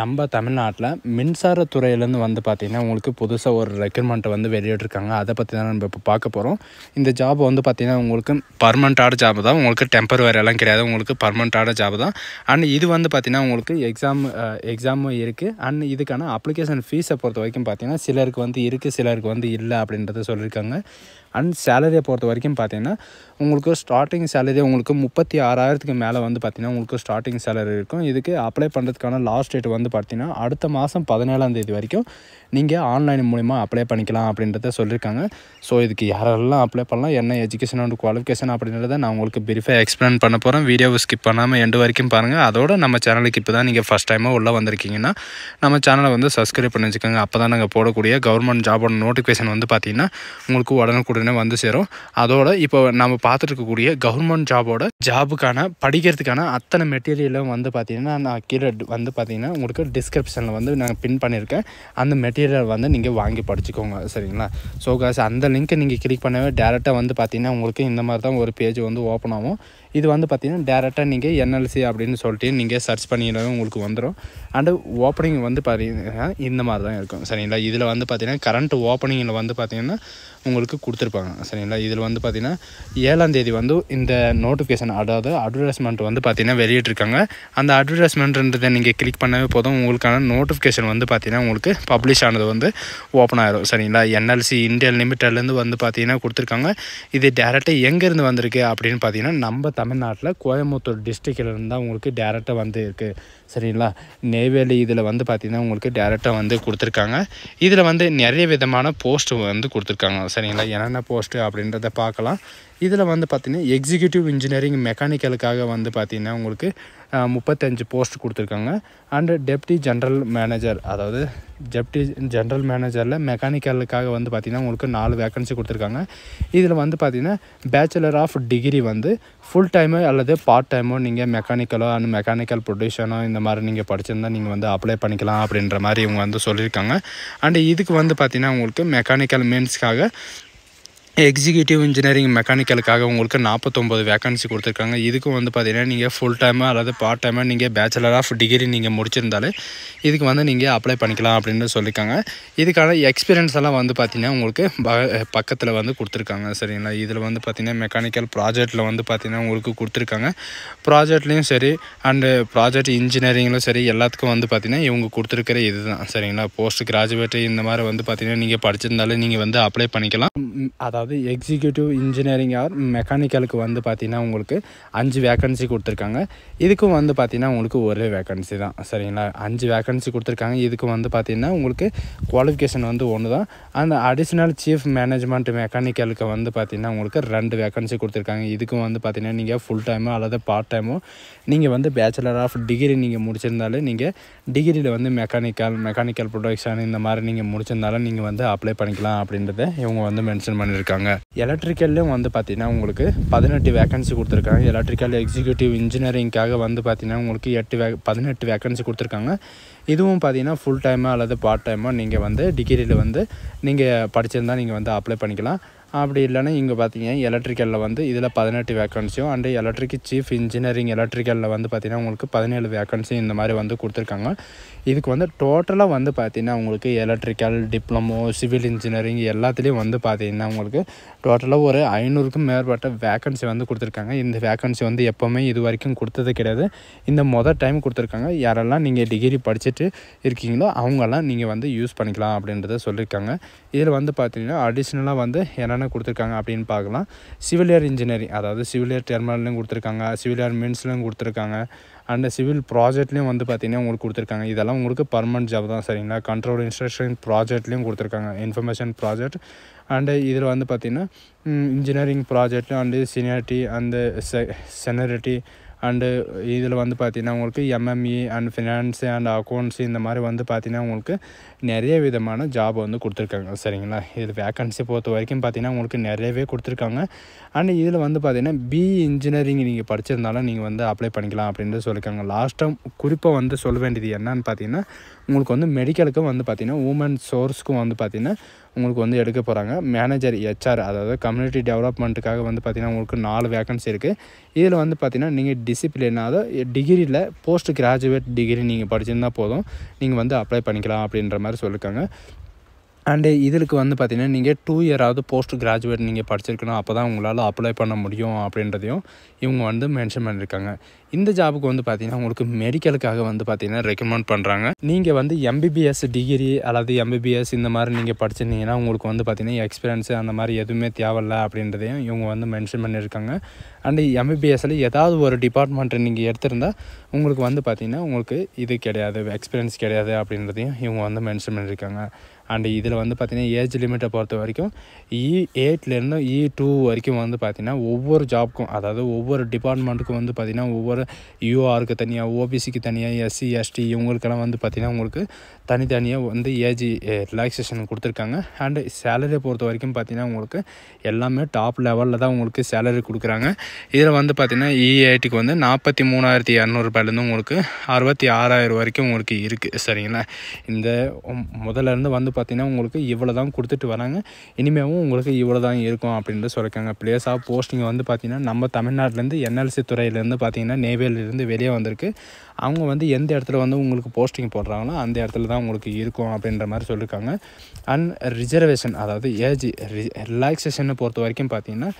நம்ம தமிழ்நாட்டில் மின்சாரத்துறையிலேருந்து வந்து பார்த்திங்கன்னா உங்களுக்கு புதுசாக ஒரு ரெக்ரூட்மெண்ட்டை வந்து வெளியிட்ருக்காங்க அதை பற்றி தான் நம்ம இப்போ பார்க்க போகிறோம் இந்த ஜாப் வந்து பார்த்திங்கன்னா உங்களுக்கு பர்மனெண்ட்டான ஜாப் தான். உங்களுக்கு டெம்பரவரியெல்லாம் கிடையாது. உங்களுக்கு பர்மனெண்ட்டான ஜாப் தான். அண்ட் இது வந்து பார்த்திங்கன்னா உங்களுக்கு எக்ஸாம் எக்ஸாமும் இருக்குது அண்ட் இதுக்கான அப்ளிகேஷன் ஃபீஸை பொறுத்த வரைக்கும் பார்த்திங்கன்னா சிலருக்கு வந்து இருக்குது சிலருக்கு வந்து இல்லை அப்படின்றத சொல்லியிருக்காங்க. அண்ட் சேலரியை பொறுத்த வரைக்கும் பார்த்தீங்கன்னா உங்களுக்கு ஸ்டார்டிங் சேலரி உங்களுக்கு முப்பத்தி ஆறாயிரத்துக்கு மேலே வந்து பார்த்திங்கன்னா உங்களுக்கு ஸ்டார்டிங் சேலரி இருக்கும். இதுக்கு அப்ளை பண்ணுறதுக்கான லாஸ்ட் டேட் வந்து பார்த்தீங்கன்னா அடுத்த மாதம் பதினேழாம் தேதி வரைக்கும் நீங்கள் ஆன்லைன் மூலிமா அப்ளை பண்ணிக்கலாம் அப்படின்றத சொல்லியிருக்காங்க ஸோ இதுக்கு யாரெல்லாம் அப்ளை பண்ணலாம் என்ன எஜுகேஷன் அண்ட் குவாலிஃபிகேஷன் அப்படின்றத நான் உங்களுக்கு பிரீஃபாக எக்ஸ்பிளைன் பண்ண போகிறேன் வீடியோவை ஸ்கிப் பண்ணாமல் எண்டு வரைக்கும் பாருங்கள் அதோட நம்ம சேனலுக்கு இப்போ தான் நீங்கள் ஃபஸ்ட் டைமாக உள்ளே வந்திருக்கீங்கன்னா நம்ம சேனலை வந்து சப்ஸ்கிரைப் பண்ணி வச்சுக்கோங்க. அப்போ தான் நாங்கள் போடக்கூடிய கவர்மெண்ட் ஜாபோட நோட்டிஃபிகேஷன் வந்து பார்த்திங்கன்னா உங்களுக்கு உடனுக்குடனே வந்து சேரும். அதோட இப்போ நம்ம பார்த்துட்டு இருக்கக்கூடிய கவர்மெண்ட் ஜாபோட ஜாபுக்கான படிக்கிறதுக்கான அத்தனை மெட்டீரியலும் வந்து பார்த்திங்கன்னா நான் கீழே வந்து பார்த்திங்கன்னா உங்களுக்கு டிஸ்கிரிப்ஷனில் வந்து நான் பின் பண்ணியிருக்கேன். அந்த மெட்டீரியல் வந்து நீங்கள் வாங்கி படிச்சுக்கோங்க சரிங்களா? ஸோ காசு அந்த லிங்க்கை நீங்கள் கிளிக் பண்ணவே டேரெக்டாக வந்து பார்த்தீங்கன்னா உங்களுக்கு இந்த மாதிரி தான் ஒரு பேஜ் வந்து ஓப்பன் ஆகும். இது வந்து பார்த்திங்கன்னா டேரெக்டாக நீங்கள் என்எல்சி அப்படின்னு சொல்லிட்டு நீங்கள் சர்ச் பண்ணிங்கனாவே உங்களுக்கு வந்துடும் அண்டு ஓப்பனிங் வந்து பார்த்தீங்கன்னா இந்த மாதிரி தான் இருக்கும். சரிங்களா? இதில் வந்து பார்த்திங்கன்னா கரண்ட் ஓப்பனிங்கில் வந்து பார்த்திங்கன்னா உங்களுக்கு கொடுத்துருப்பாங்க. சரிங்களா? இதில் வந்து பார்த்திங்கன்னா ஏழாம் தேதி வந்து இந்த நோட்டிஃபிகேஷன் அதாவது அட்வர்டைஸ்மெண்ட் வந்து பார்த்திங்கன்னா வெளியிட்ருக்காங்க அந்த அட்வர்டைஸ்மெண்ட்ன்றதை நீங்கள் கிளிக் பண்ணவே போதும். உங்களுக்கான நோட்டிஃபிகேஷன் வந்து பார்த்திங்கன்னா உங்களுக்கு பப்ளிஷ் ஆனது வந்து ஓப்பன் ஆகிடும் சரிங்களா? என்எல்சி இந்தியன் லிமிட்டட்லேருந்து வந்து பார்த்திங்கன்னா கொடுத்துருக்காங்க. இது டேரெக்டாக எங்கேருந்து வந்திருக்கு அப்படின்னு பார்த்தீங்கன்னா நம்ம தமிழ்நாட்டில் கோயம்புத்தூர் டிஸ்ட்ரிக்ட்லேருந்து தான் உங்களுக்கு டேரெக்டாக வந்து இருக்குது சரிங்களா? நெய்வேலி இதில் வந்து பார்த்திங்கன்னா உங்களுக்கு டேரெக்டாக வந்து கொடுத்துருக்காங்க. இதில் வந்து நிறைய விதமான போஸ்ட்டு வந்து கொடுத்துருக்காங்க. சரிங்களா? என்னென்ன போஸ்ட்டு அப்படின்றத பார்க்கலாம். இதில் வந்து பார்த்திங்கன்னா எக்ஸிக்யூட்டிவ் இன்ஜினியரிங் மெக்கானிக்கலுக்காக வந்து பார்த்திங்கன்னா உங்களுக்கு முப்பத்தஞ்சு போஸ்ட் கொடுத்துருக்காங்க. அண்டு டெப்டி ஜென்ரல் மேனேஜர் அதாவது டெப்டி ஜென்ரல் மேனேஜரில் மெக்கானிக்கலுக்காக வந்து பார்த்திங்கன்னா உங்களுக்கு நாலு வேக்கன்சி கொடுத்துருக்காங்க. இதில் வந்து பார்த்திங்கன்னா பேச்சுலர் ஆஃப் டிகிரி வந்து ஃபுல் டைமோ அல்லது பார்ட் டைமோ நீங்கள் மெக்கானிக்கலோ அண்ட் மெக்கானிக்கல் ப்ரொடியூஷனோ இந்த மாதிரி நீங்கள் படிச்சிருந்தால் நீங்கள் வந்து அப்ளை பண்ணிக்கலாம் அப்படின்ற மாதிரி இவங்க வந்து சொல்லியிருக்காங்க. அண்டு இதுக்கு வந்து பார்த்திங்கன்னா உங்களுக்கு மெக்கானிக்கல் மீன்ஸ்க்காக எக்ஸிக்யூட்டிவ் இன்ஜினியரிங் மெக்கானிக்கலுக்காக உங்களுக்கு நாற்பத்தொம்பது வேக்கன்சி கொடுத்துருக்காங்க. இதுக்கும் வந்து பார்த்தீங்கன்னா நீங்கள் ஃபுல் டைமாக அல்லது பார்ட் டைமாக நீங்கள் பேச்சுலர் ஆஃப் டிகிரி நீங்கள் முடிச்சிருந்தாலே இதுக்கு வந்து நீங்கள் அப்ளை பண்ணிக்கலாம் அப்படின்னு சொல்லியிருக்காங்க இதுக்கான எக்ஸ்பீரியன்ஸ் எல்லாம் வந்து பார்த்திங்கன்னா உங்களுக்கு பக்கத்தில் வந்து கொடுத்துருக்காங்க சரிங்களா? இதில் வந்து பார்த்திங்கன்னா மெக்கானிக்கல் ப்ராஜெக்ட்டில் வந்து பார்த்திங்கன்னா உங்களுக்கு கொடுத்துருக்காங்க. ப்ராஜெக்ட்லேயும் சரி அண்டு ப்ராஜெக்ட் இன்ஜினியரிங்லையும் சரி எல்லாத்துக்கும் வந்து பார்த்திங்கன்னா இவங்க கொடுத்துருக்கிற இதுதான் சரிங்களா? போஸ்ட் கிராஜுவேட் இந்த மாதிரி வந்து பார்த்திங்கன்னா நீங்கள் படிச்சிருந்தாலே நீங்கள் வந்து அப்ளை பண்ணிக்கலாம். அதாவது அதாவது எக்ஸிக்யூட்டிவ் இன்ஜினியரிங் ஆர் மெக்கானிக்கலுக்கு வந்து பார்த்திங்கன்னா உங்களுக்கு அஞ்சு வேக்கன்சி கொடுத்துருக்காங்க. இதுக்கும் வந்து பார்த்திங்கன்னா உங்களுக்கு ஒரே வேக்கன்சி தான். சரிங்களா? அஞ்சு வேக்கன்சி கொடுத்துருக்காங்க. இதுக்கும் வந்து பார்த்திங்கன்னா உங்களுக்கு குவாலிஃபிகேஷன் வந்து ஒன்று தான் அந்த அடிஷ்னல் சீஃப் மேனேஜ்மெண்ட் மெக்கானிக்கலுக்கு வந்து பார்த்திங்கன்னா உங்களுக்கு ரெண்டு வேக்கன்சி கொடுத்துருக்காங்க. இதுக்கும் வந்து பார்த்திங்கன்னா நீங்கள் ஃபுல் டைமோ அல்லது பார்ட் டைமோ நீங்கள் வந்து பேச்சுலர் ஆஃப் டிகிரி நீங்கள் முடிச்சிருந்தாலே நீங்கள் டிகிரியில் வந்து மெக்கானிக்கல் மெக்கானிக்கல் ப்ரொடக்ஷன் இந்த மாதிரி நீங்கள் முடிச்சிருந்தாலும் நீங்கள் வந்து அப்ளை பண்ணிக்கலாம் அப்படின்றத இவங்க வந்து மென்ஷன் பண்ணியிருக்காங்க. எலக்ட்ரிக்கல்லையும் வந்து பார்த்திங்கன்னா உங்களுக்கு பதினெட்டு வேகன்சி கொடுத்துருக்காங்க. எலக்ட்ரிக்கல் எக்ஸிக்யூட்டிவ் இன்ஜினியரிங்காக வந்து பார்த்திங்கன்னா உங்களுக்கு எட்டு வே பதினெட்டு வேகன்சி கொடுத்துருக்காங்க. இதுவும் பார்த்தீங்கன்னா ஃபுல் டைமாக அல்லது பார்ட் டைமாக நீங்கள் வந்து டிகிரியில் வந்து நீங்கள் படிச்சிருந்தால் நீங்கள் வந்து அப்ளை பண்ணிக்கலாம். அப்படி இல்லைன்னா இங்கே பார்த்தீங்க எலக்ட்ரிக்கலில் வந்து இதில் பதினெட்டு வேக்கன்சியும் அண்டு எலக்ட்ரிக் சீஃப் இன்ஜினியரிங் எலக்ட்ரிக்கலில் வந்து பார்த்திங்கன்னா உங்களுக்கு பதினேழு வேக்கன்சியும் இந்த மாதிரி வந்து கொடுத்துருக்காங்க. இதுக்கு வந்து டோட்டலாக வந்து பார்த்திங்கன்னா உங்களுக்கு எலக்ட்ரிக்கல் டிப்ளமோ சிவில் இன்ஜினியரிங் எல்லாத்துலேயும் வந்து பார்த்திங்கன்னா உங்களுக்கு டோட்டலாக ஒரு ஐநூறுக்கும் மேற்பட்ட வேக்கன்சி வந்து கொடுத்துருக்காங்க. இந்த வேக்கன்சி வந்து எப்போவுமே இது வரைக்கும் கொடுத்தது கிடையாது. இந்த மொதல் டைம் கொடுத்துருக்காங்க. யாரெல்லாம் நீங்கள் டிகிரி படிச்சுட்டு இருக்கீங்களோ அவங்கெல்லாம் நீங்கள் வந்து யூஸ் பண்ணிக்கலாம் அப்படின்றத சொல்லியிருக்காங்க இதில் வந்து பார்த்திங்கன்னா அடிஷ்னலாக வந்து என்னென்ன கொடுத்துருக்காங்க அப்படின்னு பார்க்கலாம். சிவில் ஏர் இன்ஜினியரிங் அதாவது சிவிலியர் டெர்மினல்லையும் கொடுத்துருக்காங்க சிவிலியர் மீன்ஸ்லையும் கொடுத்துருக்காங்க அண்ட் சிவில் ப்ராஜெக்ட்லேயும் வந்து பார்த்திங்கன்னா உங்களுக்கு கொடுத்துருக்காங்க. இதெல்லாம் உங்களுக்கு பர்மனெண்ட் ஜாப் தான் சரிங்களா? கண்ட்ரோல் இன்ஸ்ட்ரக்ஷன் ப்ராஜெக்ட்லேயும் கொடுத்துருக்காங்க இன்ஃபர்மேஷன் ப்ராஜெக்ட் அண்டு இதில் வந்து பார்த்திங்கன்னா engineering project and seniority and செ செனரிட்டி அண்டு uh, இதில் வந்து பார்த்திங்கன்னா உங்களுக்கு M M E and finance and accounts இந்த மாதிரி வந்து பார்த்திங்கன்னா உங்களுக்கு நிறைய விதமான ஜாப் வந்து கொடுத்துருக்காங்க. சரிங்களா? இதில் வேக்கன்சி பொறுத்த வரைக்கும் பார்த்திங்கன்னா உங்களுக்கு நிறையவே கொடுத்துருக்காங்க. அண்ட் இதில் வந்து பார்த்திங்கன்னா பிஇ இன்ஜினியரிங் நீங்கள் படிச்சிருந்தாலும் நீங்கள் வந்து அப்ளை பண்ணிக்கலாம் அப்படின்ட்டு சொல்லியிருக்காங்க லாஸ்ட்டாக குறிப்பாக வந்து சொல்ல வேண்டியது என்னன்னு பார்த்தீங்கன்னா உங்களுக்கு வந்து மெடிக்கலுக்கும் வந்து பார்த்திங்கன்னா உமன் சோர்ஸ்க்கும் வந்து பார்த்திங்கன்னா உங்களுக்கு வந்து எடுக்க போகிறாங்க மேனேஜர் ஹெச்ஆர் அதாவது கம்யூனிட்டி டெவலப்மெண்ட்டுக்காக வந்து பார்த்திங்கன்னா உங்களுக்கு நாலு வேக்கன்சி இருக்குது இதில் வந்து பார்த்திங்கன்னா நீங்கள் டிசிப்ளின் அதாவது டிகிரியில் போஸ்ட் கிராஜுவேட் டிகிரி நீங்கள் படிச்சிருந்தால் போதும். நீங்கள் வந்து அப்ளை பண்ணிக்கலாம் அப்படின்ற மாதிரி சொல்லியிருக்காங்க அண்டு இதுக்கு வந்து பார்த்திங்கன்னா நீங்கள் டூ இயராவது போஸ்ட் கிராஜுவேட் நீங்கள் படிச்சிருக்கணும். அப்போ தான் உங்களால் அப்ளை பண்ண முடியும் அப்படின்றதையும் இவங்க வந்து மென்ஷன் பண்ணியிருக்காங்க இந்த ஜாபுக்கு வந்து பார்த்திங்கன்னா உங்களுக்கு மெடிக்கலுக்காக வந்து பார்த்திங்கன்னா ரெக்கமெண்ட் பண்ணுறாங்க நீங்கள் வந்து எம்பிபிஎஸ் டிகிரி அல்லது எம்பிபிஎஸ் இந்த மாதிரி நீங்கள் படிச்சிருந்தீங்கன்னா உங்களுக்கு வந்து பார்த்திங்கன்னா எக்ஸ்பீரியன்ஸு அந்த மாதிரி எதுவுமே தேவையில்ல அப்படின்றதையும் இவங்க வந்து மென்ஷன் பண்ணியிருக்காங்க அண்டு எம்பிபிஎஸ்சில் ஏதாவது ஒரு டிபார்ட்மெண்ட்டை நீங்கள் எடுத்திருந்தால் உங்களுக்கு வந்து பார்த்திங்கன்னா உங்களுக்கு இது கிடையாது எக்ஸ்பீரியன்ஸ் கிடையாது அப்படின்றதையும் இவங்க வந்து மென்ஷன் பண்ணியிருக்காங்க அண்டு இதில் வந்து பார்த்திங்கன்னா ஏஜ் லிமிட்டை பொறுத்த வரைக்கும் இ எயிட்லேருந்து இ டூ வரைக்கும் வந்து பார்த்திங்கன்னா ஒவ்வொரு ஜாப்க்கும் அதாவது ஒவ்வொரு டிபார்ட்மெண்ட்டுக்கும் வந்து பார்த்திங்கன்னா ஒவ்வொரு யூஆருக்கு தனியாக ஓபிசிக்கு தனியாக எஸ்சி எஸ்டி இவங்களுக்கெல்லாம் வந்து பார்த்திங்கன்னா உங்களுக்கு தனித்தனியாக வந்து ஏஜ் ரிலாக்ஸேஷன் eh, கொடுத்துருக்காங்க. அண்டு சேலரியை பொறுத்த வரைக்கும் பார்த்திங்கன்னா உங்களுக்கு எல்லாமே டாப் லெவலில் தான் உங்களுக்கு சேலரி கொடுக்குறாங்க. இதில் வந்து பார்த்திங்கன்னா இஐடிக்கு e வந்து நாற்பத்தி மூணாயிரத்தி இரநூறுபாயிலேருந்து உங்களுக்கு அறுபத்தி ஆறாயிரம் வரைக்கும் உங்களுக்கு இருக்குது சரிங்களா? இந்த முதல்லேருந்து வந்து பார்த்திங்கன்னா உங்களுக்கு இவ்வளோ தான் கொடுத்துட்டு வராங்க. இனிமேவும் உங்களுக்கு இவ்வளோ தான் இருக்கும் அப்படின்ட்டு சொல்லியிருக்காங்க. பிளேஸ் ஆஃப் போஸ்டிங் வந்து பார்த்திங்கன்னா நம்ம தமிழ்நாட்டிலேருந்து என்எல்சி துறையிலேருந்து பார்த்திங்கன்னா நெய்வேலியிலேருந்து வெளியே வந்திருக்கு. அவங்க வந்து எந்த இடத்துல வந்து உங்களுக்கு போஸ்டிங் போடுறாங்களோ அந்த இடத்துல தான் உங்களுக்கு இருக்கும் அப்படின்ற மாதிரி சொல்லியிருக்காங்க. அண்ட் ரிசர்வேஷன் அதாவது ஏஜ் ரிலாக்ஸேஷனை பொறுத்த வரைக்கும் பார்த்தீங்கன்னா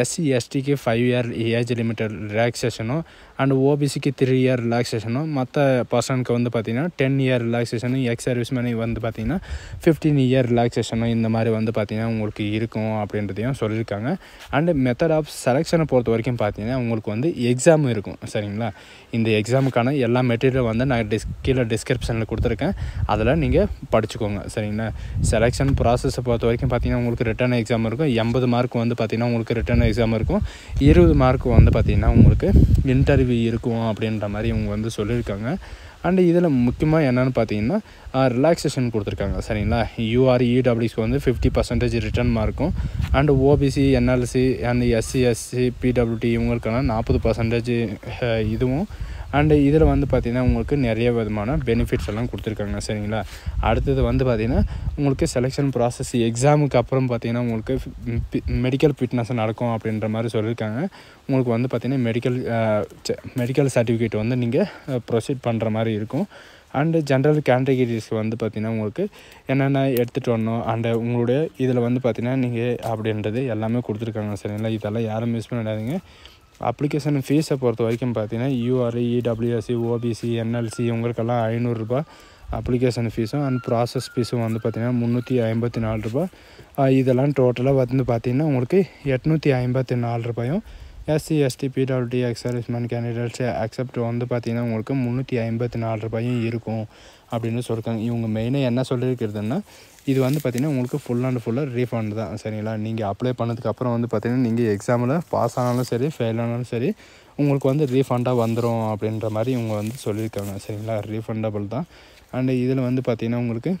எஸ்சி எஸ்டிக்கு ஃபைவ் இயர் ஏஜ் லிமிட்டட் ரிலாக்ஸேஷனும் அண்ட் ஓபிசிக்கு த்ரீ இயர் ரிலாக்ஸேஷனும் மற்ற பர்சனுக்கு வந்து பார்த்திங்கன்னா டென் இயர் ரிலாக்ஸேஷனும் எக்ஸ் சர்வீஸ் மணி வந்து பார்த்திங்கன்னா ஃபிஃப்டீன் இயர் ரிலாக்ஸேஷனும் இந்த மாதிரி வந்து பார்த்திங்கன்னா உங்களுக்கு இருக்கும் அப்படின்றதையும் சொல்லியிருக்காங்க. அண்டு மெத்தட் ஆஃப் செலெக்ஷனை பொறுத்த வரைக்கும் பார்த்தீங்கன்னா உங்களுக்கு வந்து எக்ஸாம் இருக்கும் சரிங்களா? இந்த எக்ஸாமுக்கான எல்லா மெட்டீரியல் வந்து நான் டிஸ் கீழே டிஸ்கிரிப்ஷனில் கொடுத்துருக்கேன். அதில் நீங்கள் படிச்சுக்கோங்க சரிங்களா? செலெக்ஷன் ப்ராசஸை பொறுத்த வரைக்கும் பார்த்தீங்கன்னா உங்களுக்கு ரிட்டர்ன் எக்ஸாம் இருக்கும். எண்பது மார்க் வந்து பார்த்திங்கன்னா உங்களுக்கு ரிட்டர்ன் எக்ஸாம் இருக்கும். இருபது மார்க் வந்து பார்த்திங்கன்னா உங்களுக்கு இன்டர்வியூ இருக்கும் அப்படின்ற மாதிரி இவங்க வந்து சொல்லியிருக்காங்க. அண்டு இதில் முக்கியமாக என்னென்னு பார்த்தீங்கன்னா ரிலாக்ஸேஷன் கொடுத்துருக்காங்க. சரிங்களா? யூஆர் இடபிள்யூஸ்க்கு வந்து ஃபிஃப்டி பர்சன்டேஜ் ரிட்டர்ன் மார்க்கும் and O B C N L C and S C S C P W D இவங்களுக்கெல்லாம் நாற்பது பர்சன்டேஜ் இதுவும் அண்டு இதில் வந்து பார்த்திங்கன்னா உங்களுக்கு நிறைய விதமான பெனிஃபிட்ஸ் எல்லாம் கொடுத்துருக்காங்க. சரிங்களா? அடுத்தது வந்து பார்த்திங்கன்னா உங்களுக்கு செலெக்ஷன் ப்ராசஸ் எக்ஸாமுக்கு அப்புறம் பார்த்திங்கன்னா உங்களுக்கு மெடிக்கல் ஃபிட்னஸ் நடக்கும் அப்படின்ற மாதிரி சொல்லியிருக்காங்க. உங்களுக்கு வந்து பார்த்திங்கன்னா மெடிக்கல் மெடிக்கல் சர்டிஃபிகேட் வந்து நீங்கள் ப்ரொசீட் பண்ணுற மாதிரி இருக்கும். அண்டு ஜென்ரல் கேட்டகிரிஸ்க்கு வந்து பார்த்திங்கன்னா உங்களுக்கு என்னென்ன எடுத்துகிட்டு வரணும் அண்டு உங்களுடைய இதில் வந்து பார்த்திங்கன்னா நீங்கள் அப்படின்றது எல்லாமே கொடுத்துருக்காங்க. சரிங்களா? இதெல்லாம் யாரும் மிஸ் பண்ணிடாதீங்க அப்ளிகேஷன் ஃபீஸை பொறுத்த வரைக்கும் பார்த்தீங்கன்னா யூஆர்இ இடபிள்யூஎஸ்சி ஓபிசி என்எல்சி இவங்களுக்கெல்லாம் ஐநூறுரூபா அப்ளிகேஷன் ஃபீஸும் அண்ட் ப்ராசஸ் ஃபீஸும் வந்து பார்த்திங்கன்னா முந்நூற்றி ஐம்பத்தி நாலு ரூபா இதெல்லாம் டோட்டலாக வந்து பார்த்திங்கன்னா உங்களுக்கு எட்நூற்றி ஐம்பத்தி நாலு ரூபாயும் S C S T P W D ex serviceman candidates except வந்து பார்த்திங்கன்னா உங்களுக்கு முந்நூற்றி ஐம்பத்தி நாலு ரூபாயும் இருக்கும் அப்படின்னு சொல்லியிருக்காங்க இவங்க மெயினாக என்ன சொல்லியிருக்கிறதுன்னா இது வந்து பார்த்திங்கன்னா உங்களுக்கு ஃபுல் அண்ட் ஃபுல்லாக ரீஃபண்ட் தான் சரிங்களா நீங்கள் அப்ளை பண்ணதுக்கப்புறம் வந்து பார்த்திங்கன்னா நீங்கள் எக்ஸாமில் பாஸ் ஆனாலும் சரி ஃபெயில் ஆனாலும் சரி உங்களுக்கு வந்து ரீஃபண்டாக வந்துடும் அப்படின்ற மாதிரி இவங்க வந்து சொல்லியிருக்காங்க சரிங்களா ரீஃபண்டபிள் தான் அண்டு இதில் வந்து பார்த்திங்கன்னா உங்களுக்கு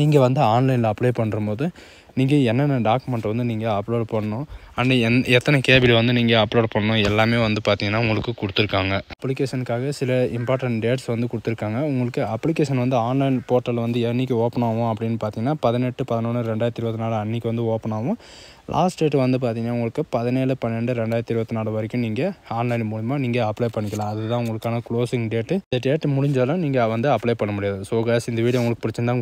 நீங்கள் வந்து ஆன்லைனில் அப்ளை பண்ணுறம்போது நீங்கள் என்னென்ன டாக்குமெண்ட் வந்து நீங்கள் அப்லோட் பண்ணணும் அண்ட் எந் எத்தனை கேபிள் வந்து நீங்கள் அப்லோட் பண்ணணும் எல்லாமே வந்து பார்த்தீங்கன்னா உங்களுக்கு கொடுத்துருக்காங்க. அப்ளிகேஷனுக்காக சில இம்பார்ட்டன்ட் டேட்ஸ் வந்து கொடுத்துருக்காங்க. உங்களுக்கு அப்ளிகேஷன் வந்து ஆன்லைன் போர்ட்டல் வந்து என்றைக்கு ஓப்பன் ஆகும் அப்படின்னு பார்த்தீங்கன்னா பதினெட்டு பதினொன்று ரெண்டாயிரத்தி இருபத்தி நாலு அன்றைக்கி வந்து ஓப்பன் ஆகும். லாஸ்ட் டேட் வந்து பார்த்தீங்கன்னா உங்களுக்கு பதினேழு பன்னெண்டு ரெண்டாயிரத்தி இருபத்தி நாலு வரைக்கும் நீங்கள் ஆன்லைன் மூலிமா நீங்கள் அப்ளை பண்ணிக்கலாம். அதுதான் உங்களுக்கான க்ளோசிங் டேட்டு இந்த டேட் முடிஞ்சாலும் நீங்கள் வந்து அப்ளை பண்ண முடியாது. ஸோ கேஸ் இந்த வீடியோ உங்களுக்கு பிடிச்சிருந்தா